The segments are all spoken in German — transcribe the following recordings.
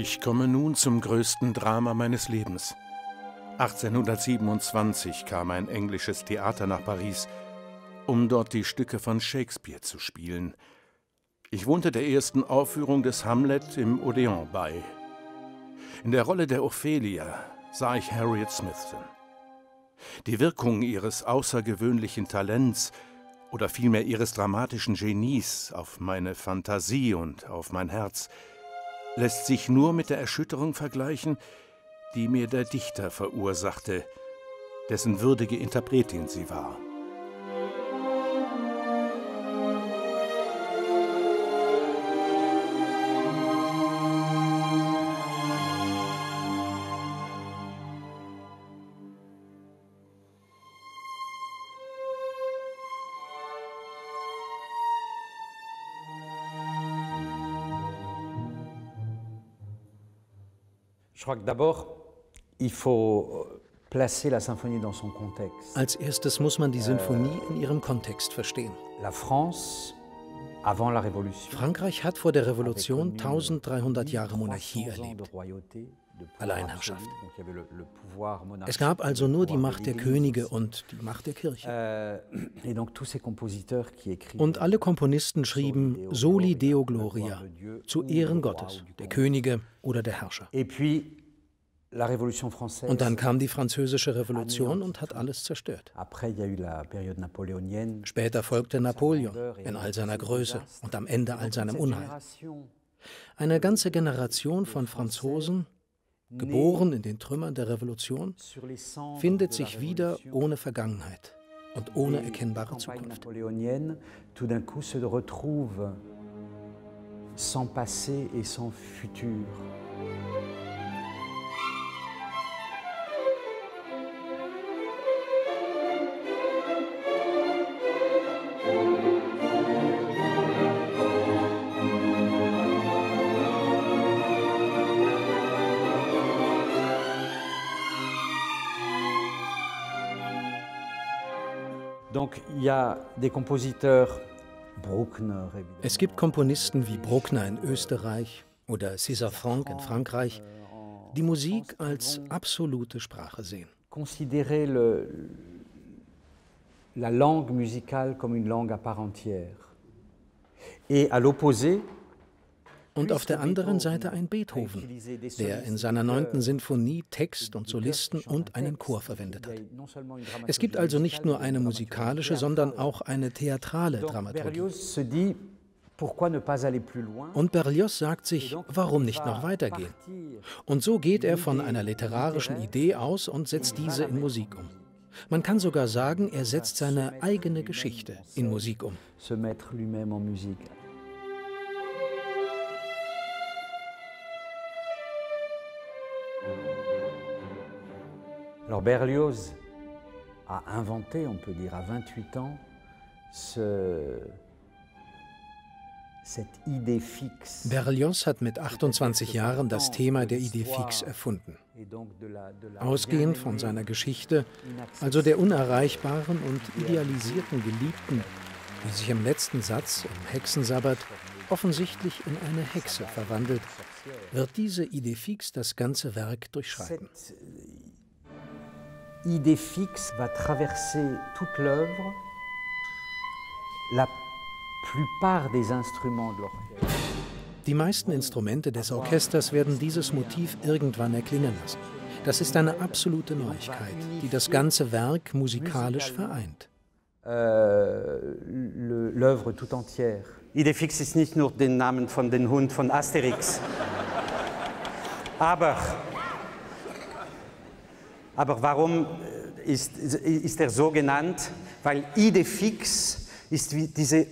Ich komme nun zum größten Drama meines Lebens. 1827 kam ein englisches Theater nach Paris, um dort die Stücke von Shakespeare zu spielen. Ich wohnte der ersten Aufführung des Hamlet im Odeon bei. In der Rolle der Ophelia sah ich Harriet Smithson. Die Wirkung ihres außergewöhnlichen Talents oder vielmehr ihres dramatischen Genies auf meine Fantasie und auf mein Herz lässt sich nur mit der Erschütterung vergleichen, die mir der Dichter verursachte, dessen würdige Interpretin sie war. Crois que d'abord, il faut euh, placer la symphonie dans son contexte. Als erstes muss man die Sinfonie in ihrem Kontext verstehen. La France avant la Révolution. Frankreich hat vor der Revolution 1300 Jahre Monarchie erlebt. Alleinherrschaft. Es gab also nur die Macht der Könige und die Macht der Kirche. Euh, und alle Komponisten schrieben Soli Deo Gloria, zu Ehren Gottes, der Könige oder der Herrscher. Und dann kam die französische Revolution und hat alles zerstört. Später folgte Napoleon in all seiner Größe und am Ende all seinem Unheil. Eine ganze Generation von Franzosen, geboren in den Trümmern der Revolution, findet sich wieder ohne Vergangenheit und ohne erkennbare Zukunft. Sans passé et sans futur. Es gibt Komponisten wie Bruckner in Österreich oder César Franck in Frankreich, die Musik als absolute Sprache sehen. La langue musicale comme une langue à part entière. Et à l'opposé, und auf der anderen Seite ein Beethoven, der in seiner neunten Sinfonie Text und Solisten und einen Chor verwendet hat. Es gibt also nicht nur eine musikalische, sondern auch eine theatrale Dramaturgie. Und Berlioz sagt sich, warum nicht noch weitergehen? Und so geht er von einer literarischen Idee aus und setzt diese in Musik um. Man kann sogar sagen, er setzt seine eigene Geschichte in Musik um. Alors Berlioz a inventé, on peut dire à 28 ans, ce, cette idée fixe. Berlioz hat mit 28 Jahren das Thema der Idee fixe erfunden. Ausgehend von seiner Geschichte, also der unerreichbaren und idealisierten Geliebten, die sich im letzten Satz im Hexensabbat offensichtlich in eine Hexe verwandelt, wird diese Idee fixe das ganze Werk durchschreiten. Idée fixe va traverser toute l'œuvre. La plupart des instruments de l'orchestre. Die meisten Instrumente des Orchesters werden dieses Motiv irgendwann erklingen lassen. Das ist eine absolute Neuigkeit, die das ganze Werk musikalisch vereint. Euh, L'œuvre tout entière. Idee fixe ist nicht nur der Name von den Hund von Asterix. Aber aber warum äh, ist, ist er so genannt? Weil Idee fix ist wie diese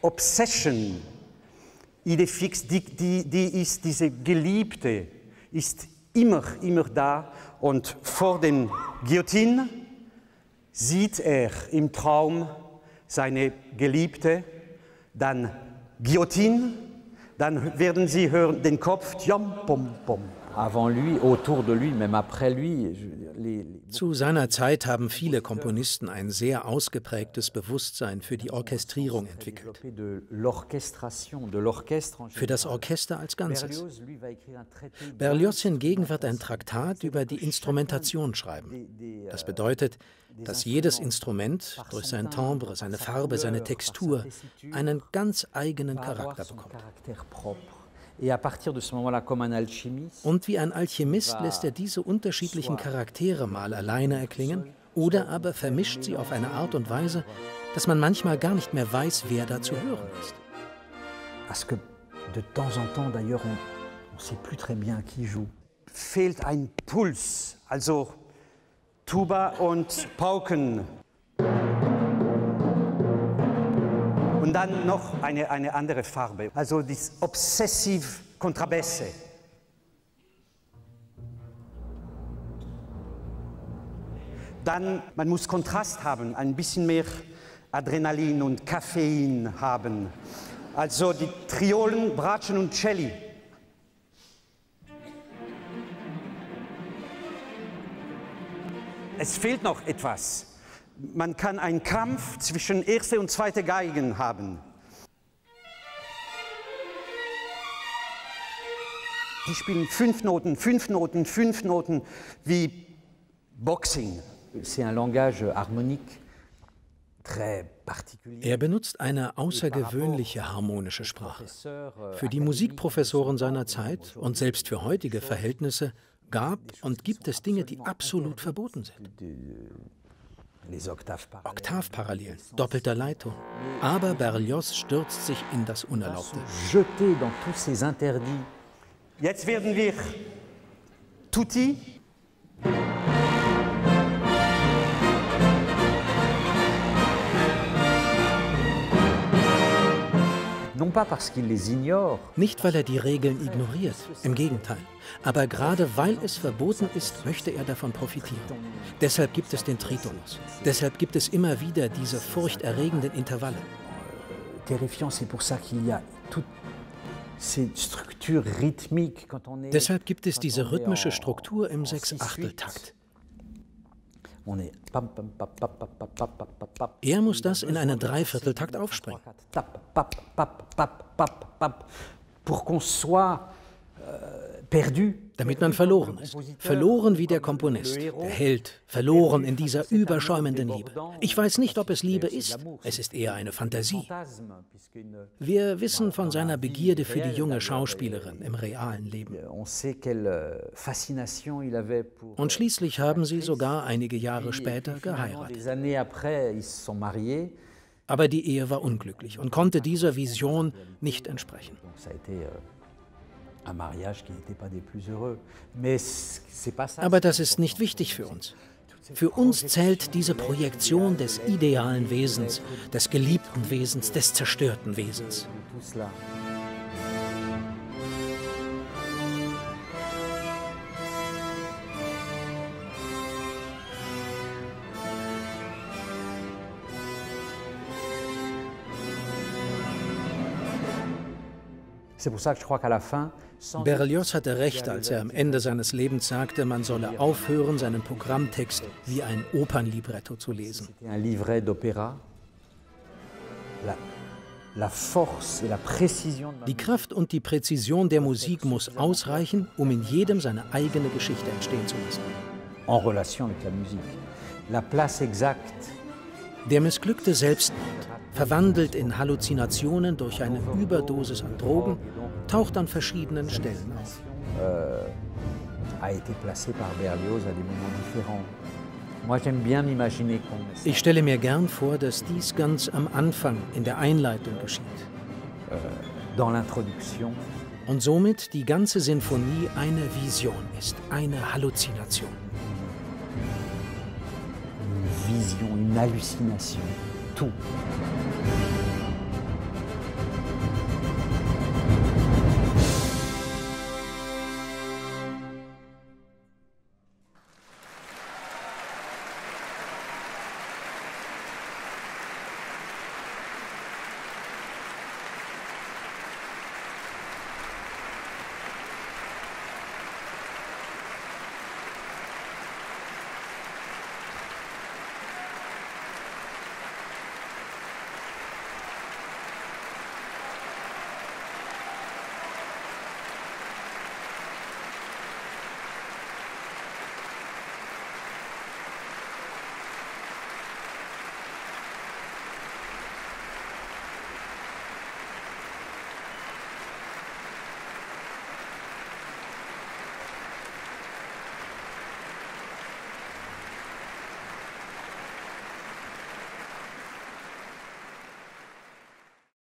Obsession. Idee fix, die, die, die ist diese Geliebte, ist immer, immer da. Und vor dem Guillotine sieht er im Traum seine Geliebte, dann Guillotine, dann werden sie hören den Kopf, jam, pom, pom, Zu seiner Zeit haben viele Komponisten ein sehr ausgeprägtes Bewusstsein für die Orchestrierung entwickelt. Für das Orchester als Ganzes. Berlioz hingegen wird ein Traktat über die Instrumentation schreiben. Das bedeutet, dass jedes Instrument durch sein Timbre, seine Farbe, seine Textur einen ganz eigenen Charakter bekommt. Und wie ein Alchemist lässt er diese unterschiedlichen Charaktere mal alleine erklingen oder aber vermischt sie auf eine Art und Weise, dass man manchmal gar nicht mehr weiß, wer da zu hören ist. Fehlt ein Puls, also Tuba und Pauken. Und dann noch eine, eine andere Farbe, also das Obsessiv Kontrabässe. Dann, man muss Kontrast haben, ein bisschen mehr Adrenalin und Koffein haben. Also die Triolen, Bratschen und Celli. Es fehlt noch etwas man kann einen Kampf zwischen erste und zweite Geigen haben. Die spielen fünf Noten, fünf Noten, fünf Noten wie Boxing. C'est un langage harmonique er benutzt eine außergewöhnliche harmonische Sprache. Für die Musikprofessoren seiner Zeit und selbst für heutige Verhältnisse gab und gibt es Dinge, die absolut verboten sind. Oktavparallelen, doppelter Leitung. Aber Berlioz stürzt sich in das Unerlaubte. Jetzt werden wir Tutti Nicht, weil er die Regeln ignoriert, im Gegenteil. Aber gerade weil es verboten ist, möchte er davon profitieren. Deshalb gibt es den Tritonus. Deshalb gibt es immer wieder diese furchterregenden Intervalle. Deshalb gibt es diese rhythmische Struktur im Sechsachteltakt. Er muss das in einen Dreivierteltakt aufspringen. Pour qu'on soit perdu. Damit man verloren ist. Verloren wie der Komponist, der Held, verloren in dieser überschäumenden Liebe. Ich weiß nicht, ob es Liebe ist. Es ist eher eine Fantasie. Wir wissen von seiner Begierde für die junge Schauspielerin im realen Leben. Und schließlich haben sie sogar einige Jahre später geheiratet. Aber die Ehe war unglücklich und konnte dieser Vision nicht entsprechen. Aber das ist nicht wichtig für uns. Für uns zählt diese Projektion des idealen Wesens, des geliebten Wesens, des zerstörten Wesens. Berlioz hatte recht, als er am Ende seines Lebens sagte, man solle aufhören, seinen Programmtext wie ein Opernlibretto zu lesen. Die Kraft und die Präzision der Musik muss ausreichen, um in jedem seine eigene Geschichte entstehen zu lassen. En relation avec la musique. La place exacte der missglückte Selbstmord, verwandelt in Halluzinationen durch eine Überdosis an Drogen, taucht an verschiedenen Stellen auf. Ich stelle mir gern vor, dass dies ganz am Anfang in der Einleitung geschieht. Und somit die ganze Sinfonie eine Vision ist, eine Halluzination vision, une hallucination, tout.